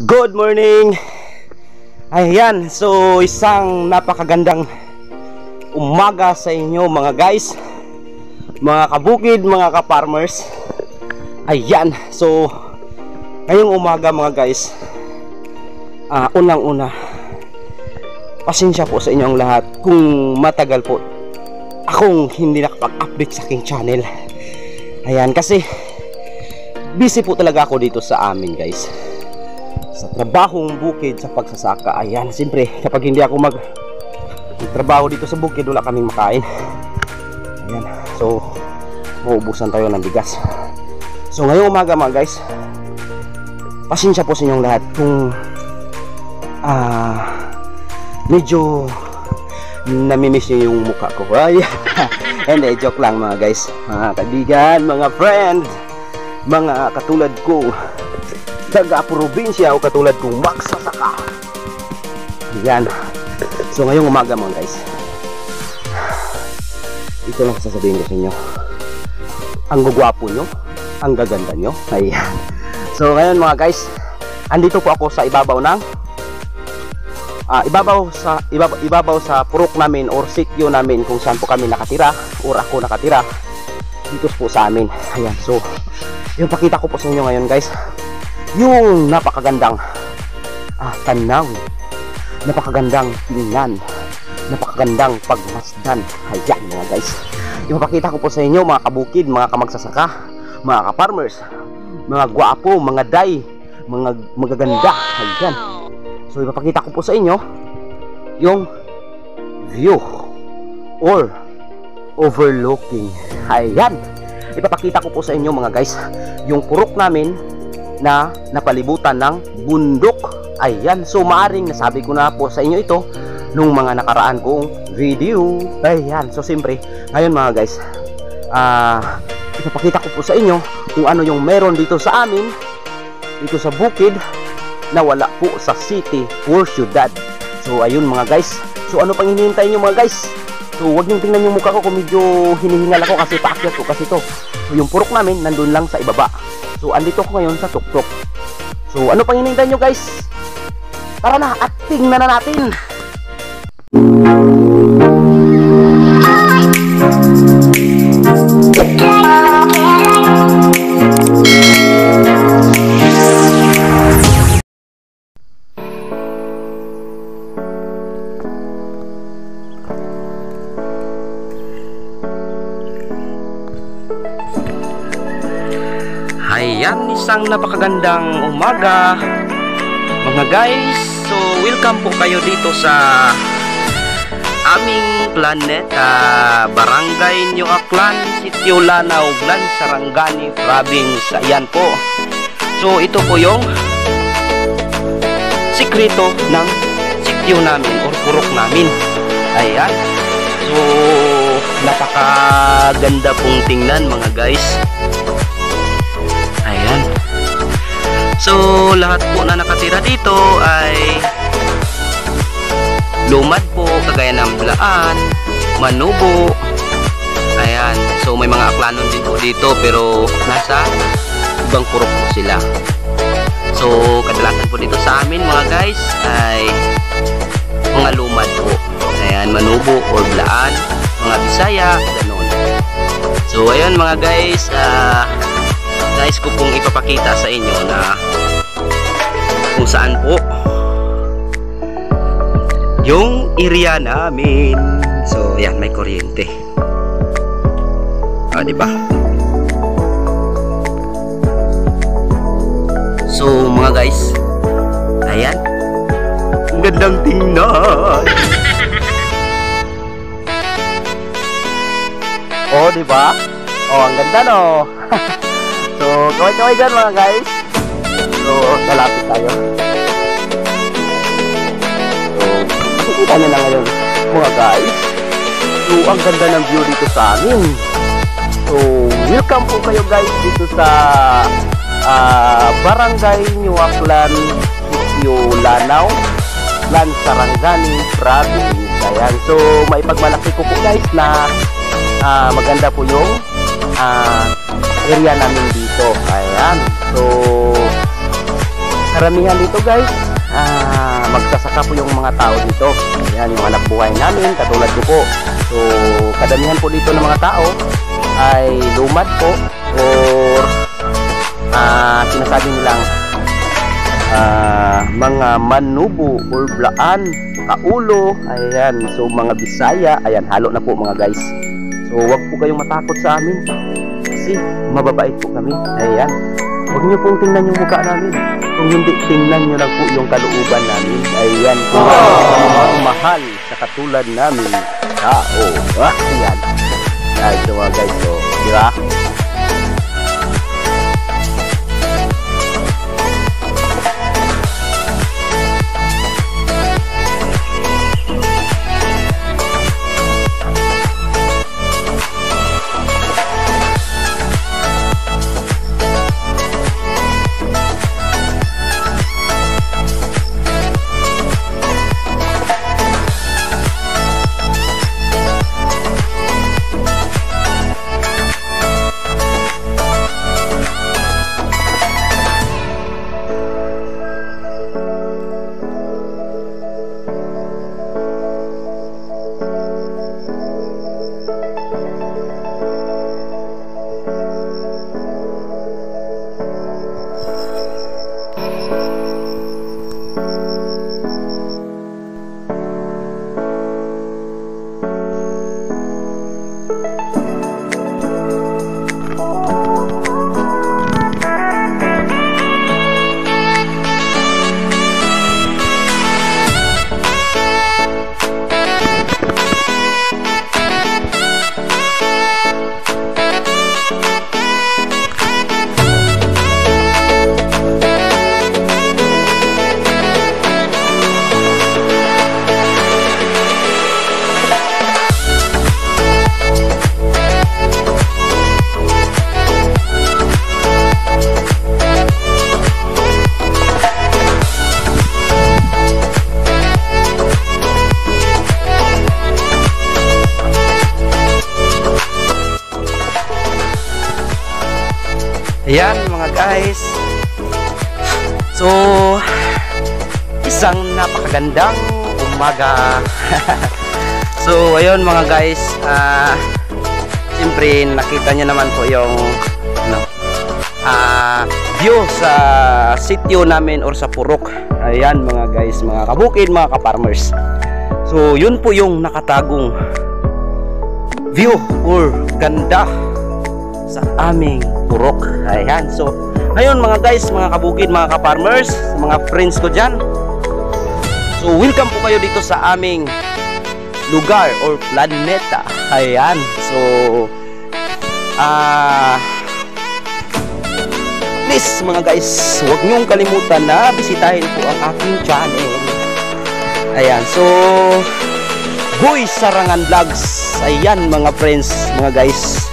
Good morning! Ayan, so isang napakagandang umaga sa inyo mga guys. Mga kabukid, mga ka-farmers. Ayan, so ngayong umaga mga guys uh, Unang-una Pasensya po sa inyong lahat. Kung matagal po akong hindi nakapag-update sa aking channel. Ayan, kasi busy po talaga ako dito sa amin guys sa trabahong bukid sa pagsasaka ayan siyempre kapag hindi ako mag trabaho dito sa bukid wala kaming makain. Ayan so maubusan tayo ng bigas. So ngayong umaga mga guys pasensya po sa inyong lahat kung ah uh, medyo namimiss nyo yung mukha ko. Ay hindi joke lang mga guys. Mga kaibigan mga friend mga katulad ko taga-probinsya o katulad kong magsasaka. Yan. So ngayong umaga mga guys. Ito lang sasabihin ko sa inyo. Ang gugwapo nyo, ang gaganda nyo. Ayan. So ngayon mga guys, andito po ako sa ibabaw ng uh, ibabaw sa ibabaw, ibabaw sa purok namin or sityo namin kung saan po kami nakatira or ako nakatira dito po sa amin. Ayan. So, yung pakita ko po sa inyo ngayon guys yung napakagandang ah, tanaw napakagandang tingnan napakagandang pagmasdan. Ayan mga guys. Ipapakita ko po sa inyo mga kabukid mga kamagsasaka mga kaparmers mga gwapo mga day mga magaganda. Ayan. So ipapakita ko po sa inyo yung view or overlooking. Ayan. Ipapakita ko po sa inyo mga guys yung purok namin na napalibutan ng bundok. Ayan, so maaring nasabi ko na po sa inyo ito nung mga nakaraan kong video. Ayan, so siyempre, ngayon mga guys, ah, uh, ipapakita ko po sa inyo kung ano yung meron dito sa amin, dito sa bukid, na wala po sa city or syudad. So ayun mga guys, so ano pang hinihintay nyo mga guys? So wag niyong tingnan yung mukha ko kung medyo hinihingal ako kasi paakyat ko kasi to. Yung purok namin nandun lang sa ibaba. So, andito ko ngayon sa tuktok. So, ano pang hinihintay nyo guys? Tara na at tingnan na natin! Ayan, isang napakagandang umaga mga guys. So, welcome po kayo dito sa aming planeta, Barangay New Aklan, Sitio Lanao, Glan, Sarangani, Province. Ayan po. So, ito po yung sikreto ng sitio namin or purok namin. Ayan. So, napakaganda pong tingnan mga guys. So, lahat po na nakatira dito ay lumad po, kagaya ng bulaan, manubo. Ayan. So, may mga aklanon din po dito pero nasa ibang purok po sila. So, kadalasan po dito sa amin mga guys ay mga lumad po. Ayan, manubo or bulaan, mga bisaya, ganun. So, ayun mga guys, ah, uh, nais ko pong ipapakita sa inyo na kung saan po. Yung area namin. So yan may kuryente. Ah di ba? So mga guys ayan. Ang gandang tingnan. Oh di ba? Oh ang ganda no? So, kaway-kaway dyan mga guys. So, lalapit tayo. So, makikita nyo na ngayon mga guys. So, ang ganda ng view dito sa amin. So, welcome po kayo guys dito sa uh, Barangay Nuwaklan, Sitio Lanao, Lan Sarangani, Province. Ayan. So, maipagmalaki ko po guys na uh, maganda po yung uh, area namin dito. Ayan. So, karamihan dito guys, ah, magsasaka po yung mga tao dito. Ayan, yung anak buhay namin, katulad ko po. So, kadamihan po dito ng mga tao ay lumad po or ah, sinasabi nilang ah, mga manubo or blaan, kaulo, ayan, so mga bisaya, ayan, halo na po mga guys. So, wag po kayong matakot sa amin kasi mababait po kami. Ayan. Huwag niyo pong tingnan yung mukha namin. Kung hindi, tingnan niyo lang po yung kalooban namin. Ayan po. Mahal sa katulad namin. Tao. Ah, ayan. Ayan, so mga guys. So, di ba? Mga guys. So, isang napakagandang umaga. so, ayun mga guys. ah Siyempre, nakita nyo naman po yung ano, ah view sa sitio namin or sa purok. Ayan mga guys, mga kabukid, mga kaparmers. So, yun po yung nakatagong view or ganda sa aming purok. Ayan. So, ngayon mga guys, mga kabukid, mga ka-farmers, mga friends ko dyan. So, welcome po kayo dito sa aming lugar or planeta. Ayan. So, ah... please mga guys, huwag niyong kalimutan na bisitahin po ang aking channel. Ayan. So, Boy Sarangan Vlogs. Ayan mga friends, mga guys.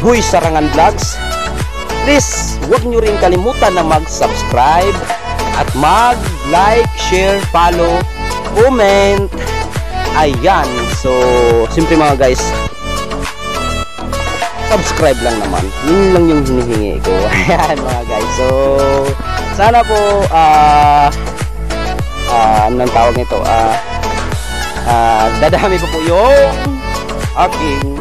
Boy Sarangan Vlogs. Please, huwag nyo rin kalimutan na mag-subscribe at mag-like, share, follow, comment. Ayan. So, simple mga guys, subscribe lang naman. Yun lang yung hinihingi ko. Ayan mga guys. So, sana po, ah, ah, anong tawag nito? Ah, ah, dadami pa po yung aking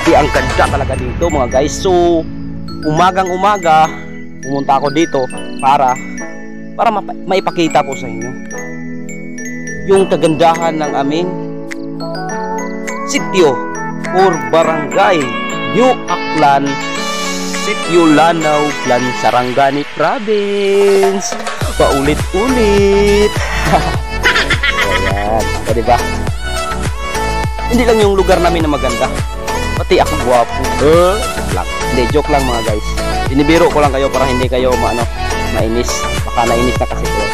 Grabe ang ganda talaga dito mga guys. So, umagang umaga, pumunta ako dito para para maipakita ko sa inyo yung kagandahan ng aming sitio or barangay New Aklan Sitio Lanao Plan Sarangani Province. Paulit-ulit. Ayan. Diba hindi lang yung lugar namin na maganda pati ako guwapo uh, joke lang. Hindi joke lang mga guys. Binibiro ko lang kayo para hindi kayo maano mainis. Baka nainis na kasi ko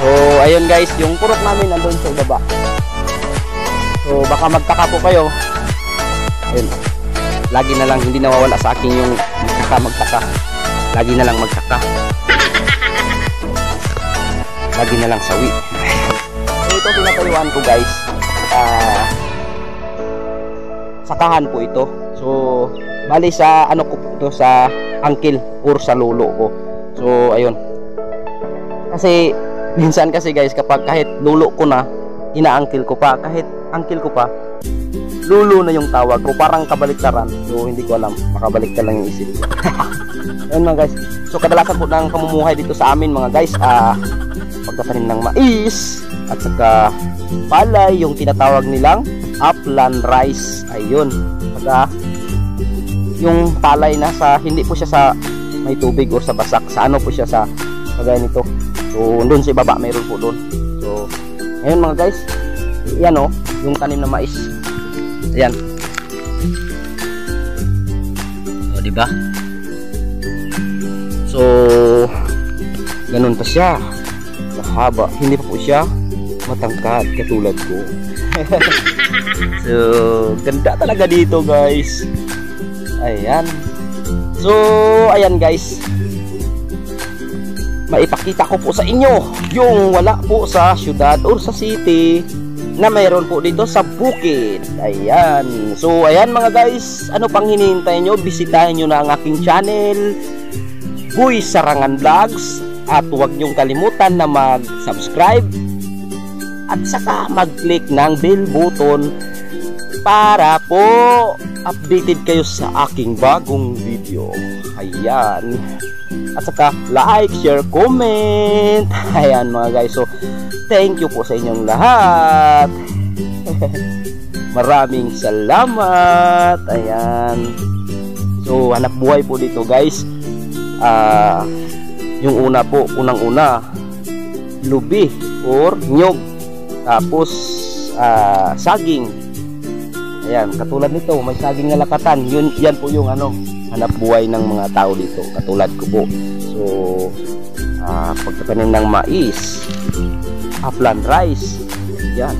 so ayun guys yung purok namin nandun sa baba so baka magtaka po kayo. Ayun. Lagi na lang hindi nawawala sa akin yung magtaka magtaka lagi na lang magtaka lagi na lang sawi. So ito pinatayuan ko guys. Ah sakahan po ito So, bali sa ano ko to sa uncle or sa lolo ko. So, ayun. Kasi minsan kasi guys kapag kahit lolo ko na, ina-uncle ko pa, kahit uncle ko pa, lolo na yung tawag ko, parang kabaliktaran. So, hindi ko alam, makabaliktad lang yung isip ko. ayun mga guys. So, kadalasan po ng pamumuhay dito sa amin mga guys, ah, pagtatanim ng mais, at saka palay, yung tinatawag nilang upland rice. Ayun. Saka, yung palay na sa hindi po siya sa may tubig or sa basak. Sa ano po siya sa kagaya nito so doon sa baba mayroon po doon. So ngayon mga guys. Yan o yung tanim na mais. Ayan. O diba? So ganun pa siya. Mahaba. Hindi pa po siya matangkad katulad ko so ganda talaga dito guys Ayan. So, ayan guys. Maipakita ko po sa inyo yung wala po sa syudad or sa city na mayroon po dito sa bukid. Ayan. So, ayan mga guys. Ano pang hinihintay nyo? Bisitahin nyo na ang aking channel. Boy Sarangan Vlogs. At huwag nyong kalimutan na mag-subscribe at saka mag-click ng bell button para po updated kayo sa aking bagong video. Ayan. At saka like, share, comment. Ayan mga guys. So, thank you po sa inyong lahat. Maraming salamat. Ayan. So, hanap buhay po dito guys. Ah, uh, yung una po, unang-una, lubi or nyog. Tapos, uh, saging Ayan, katulad nito, may saging na lakatan. Yun, yan po yung ano, hanap buhay ng mga tao dito. Katulad ko po. So, uh, pagtatanim ng mais, upland rice. Yan.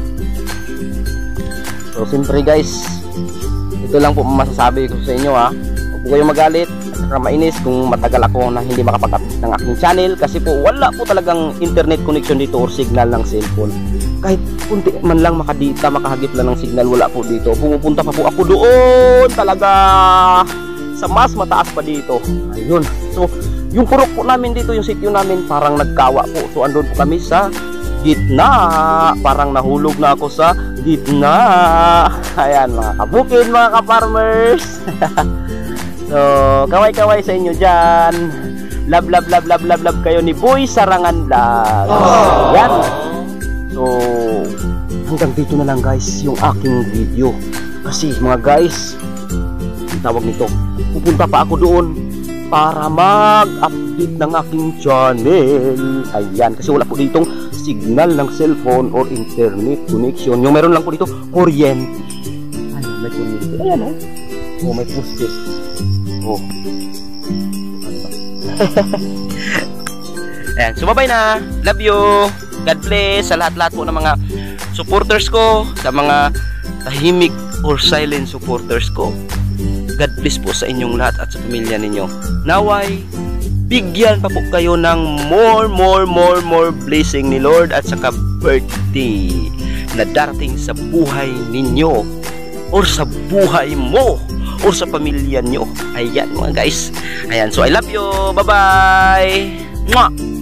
So, siyempre guys, ito lang po masasabi ko sa inyo ha. Huwag po kayong magalit at mainis kung matagal ako na hindi makapag-update ng aking channel kasi po wala po talagang internet connection dito or signal ng cellphone kahit kunti man lang makadita, makahagip lang ng signal, wala po dito. Pumupunta pa po ako doon talaga sa mas mataas pa dito. Ayun. So, yung purok po namin dito, yung sityo namin, parang nagkawa po. So, andun po kami sa gitna. Parang nahulog na ako sa gitna. Ayan, mga kabukid, mga ka-farmers. so, kaway-kaway sa inyo dyan. Love, love, love, love, love, love kayo ni Boy Sarangan Vlog. Yan. So, hanggang dito na lang guys yung aking video. Kasi mga guys, tawag nito, pupunta pa ako doon para mag-update ng aking channel. Ayan, kasi wala po ditong signal ng cellphone or internet connection. Yung meron lang po dito, kuryente. Ayan, may kuryente. Ayan oh. Oh, may post-it. Oh. Ayan, sumabay na. Love you. God bless sa lahat-lahat po ng mga supporters ko, sa mga tahimik or silent supporters ko. God bless po sa inyong lahat at sa pamilya ninyo. Naway, bigyan pa po kayo ng more, more, more, more blessing ni Lord at saka birthday na darating sa buhay ninyo or sa buhay mo or sa pamilya nyo. Ayan mga guys. Ayan. So I love you. Bye-bye. Mwah!